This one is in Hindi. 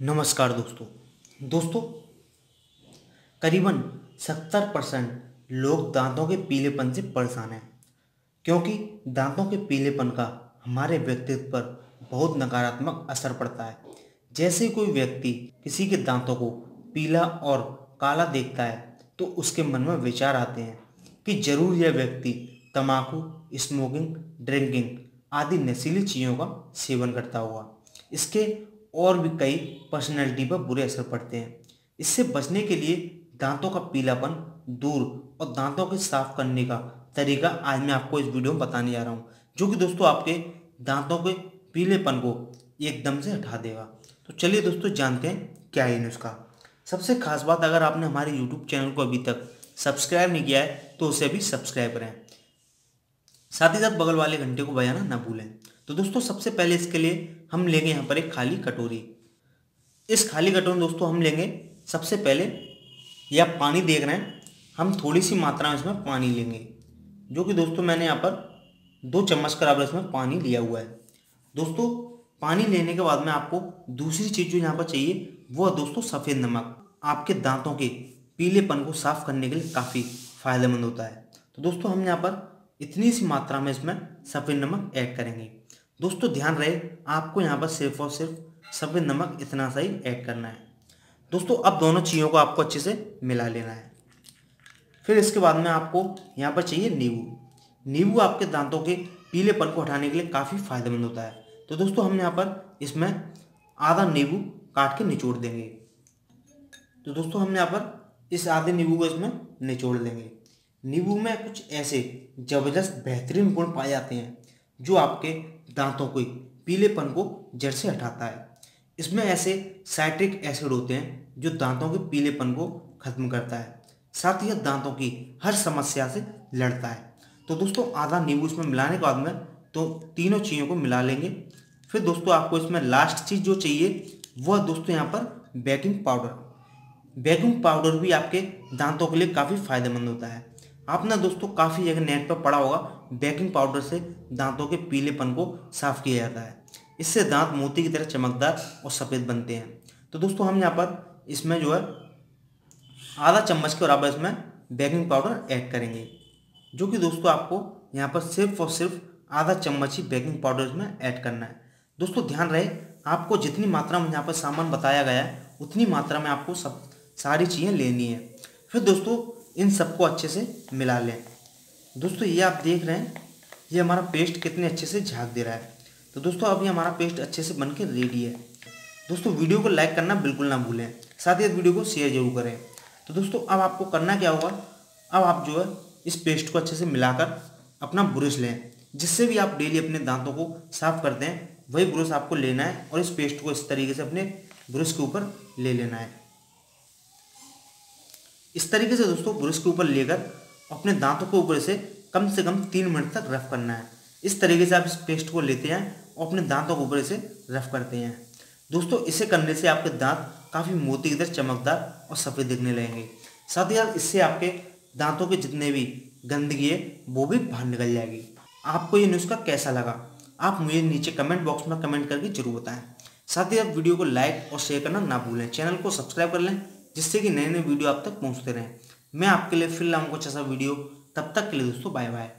नमस्कार दोस्तों। दोस्तों, करीबन सत्तर परसेंट लोग दांतों के पीलेपन से परेशान हैं, क्योंकि दांतों के पीलेपन का हमारे व्यक्तित्व पर बहुत नकारात्मक असर पड़ता है। जैसे कोई व्यक्ति किसी के दांतों को पीला और काला देखता है तो उसके मन में विचार आते हैं कि ज़रूर यह व्यक्ति तम्बाकू स्मोकिंग, ड्रिंकिंग आदि नशीली चीज़ों का सेवन करता होगा। इसके और भी कई पर्सनैलिटी पर बुरे असर पड़ते हैं। इससे बचने के लिए दांतों का पीलापन दूर और दांतों के साफ़ करने का तरीका आज मैं आपको इस वीडियो में बताने जा रहा हूँ, जो कि दोस्तों आपके दांतों के पीलेपन को एकदम से हटा देगा। तो चलिए दोस्तों जानते हैं क्या है नुस्खा सबसे खास बात, अगर आपने हमारे यूट्यूब चैनल को अभी तक सब्सक्राइब नहीं किया है तो उसे भी सब्सक्राइब करें। साथ ही साथ बगल वाले घंटे को बजाना ना भूलें। तो दोस्तों, सबसे पहले इसके लिए हम लेंगे यहाँ पर एक खाली कटोरी। इस खाली कटोरी में दोस्तों हम लेंगे सबसे पहले, ये आप पानी देख रहे हैं, हम थोड़ी सी मात्रा में इसमें पानी लेंगे, जो कि दोस्तों मैंने यहाँ पर दो चम्मच बराबर इसमें पानी लिया हुआ है। दोस्तों, पानी लेने के बाद में आपको दूसरी चीज़ जो यहाँ पर चाहिए, वो है दोस्तों सफ़ेद नमक। आपके दांतों के पीलेपन को साफ़ करने के लिए काफ़ी फ़ायदेमंद होता है। तो दोस्तों, हम यहाँ पर इतनी सी मात्रा में इसमें सफ़ेद नमक ऐड करेंगे। दोस्तों, ध्यान रहे, आपको यहाँ पर सिर्फ़ और सिर्फ़ सफ़ेद नमक इतना सा ही ऐड करना है। दोस्तों, अब दोनों चीज़ों को आपको अच्छे से मिला लेना है। फिर इसके बाद में आपको यहाँ पर चाहिए नींबू। नींबू आपके दांतों के पीले पीलेपन को हटाने के लिए काफ़ी फ़ायदेमंद होता है। तो दोस्तों, हम यहाँ पर इसमें आधा नींबू काट के निचोड़ देंगे। तो दोस्तों, हम यहाँ पर इस आधे नींबू को इसमें निचोड़ देंगे नींबू में कुछ ऐसे ज़बरदस्त बेहतरीन गुण पाए जाते हैं, जो आपके दांतों के पीलेपन को जड़ से हटाता है। इसमें ऐसे साइट्रिक एसिड होते हैं जो दांतों के पीलेपन को खत्म करता है। साथ ही दांतों की हर समस्या से लड़ता है। तो दोस्तों, आधा नींबू इसमें मिलाने के बाद में तो तीनों चीज़ों को मिला लेंगे। फिर दोस्तों, आपको इसमें लास्ट चीज़ जो चाहिए, वह दोस्तों यहाँ पर बेकिंग पाउडर बेकिंग पाउडर भी आपके दांतों के लिए काफ़ी फ़ायदेमंद होता है। आपने दोस्तों काफ़ी जगह नेट पर पढ़ा होगा बेकिंग पाउडर से दांतों के पीलेपन को साफ़ किया जाता है। इससे दांत मोती की तरह चमकदार और सफ़ेद बनते हैं। तो दोस्तों हम यहाँ पर इसमें जो है, आधा चम्मच के बराबर इसमें बेकिंग पाउडर ऐड करेंगे, जो कि दोस्तों आपको यहाँ पर सिर्फ़ और सिर्फ़ आधा चम्मच ही बेकिंग पाउडर इसमें ऐड करना है। दोस्तों ध्यान रहे, आपको जितनी मात्रा में यहाँ पर सामान बताया गया है, उतनी मात्रा में आपको सब सारी चीज़ें लेनी है। फिर दोस्तों इन सबको अच्छे से मिला लें। दोस्तों, ये आप देख रहे हैं, ये हमारा पेस्ट कितने अच्छे से झाँक दे रहा है। तो दोस्तों, अभी हमारा पेस्ट अच्छे से बन के रेडी है। दोस्तों, वीडियो को लाइक करना बिल्कुल ना भूलें। साथ ही वीडियो को शेयर ज़रूर करें। तो दोस्तों, अब आपको करना क्या होगा? अब आप जो है, इस पेस्ट को अच्छे से मिलाकर अपना ब्रश लें। जिससे भी आप डेली अपने दांतों को साफ़ करते हैं, वही ब्रश आपको लेना है और इस पेस्ट को इस तरीके से अपने ब्रश के ऊपर ले लेना है। इस तरीके से दोस्तों ब्रश के ऊपर लेकर अपने दांतों के ऊपर से कम से कम तीन मिनट तक रफ करना है। इस तरीके से आप इस पेस्ट को लेते हैं और अपने दांतों को ऊपर से रफ करते हैं। दोस्तों इसे करने से आपके दांत काफ़ी मोती की तरह चमकदार और सफ़ेद दिखने लगेंगे। साथ ही साथ इससे आपके दांतों के जितने भी गंदगी है, वो भी बाहर निकल जाएगी। आपको ये नुस्खा कैसा लगा? आप मुझे नीचे कमेंट बॉक्स में कमेंट करके ज़रूर बताएँ। साथ ही आप वीडियो को लाइक और शेयर करना ना भूलें। चैनल को सब्सक्राइब कर लें। जिससे कि नए नए वीडियो आप तक पहुँचते रहें। मैं आपके लिए फिर लाऊँगा कुछ ऐसा वीडियो तब तक के लिए दोस्तों बाय बाय